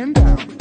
and down.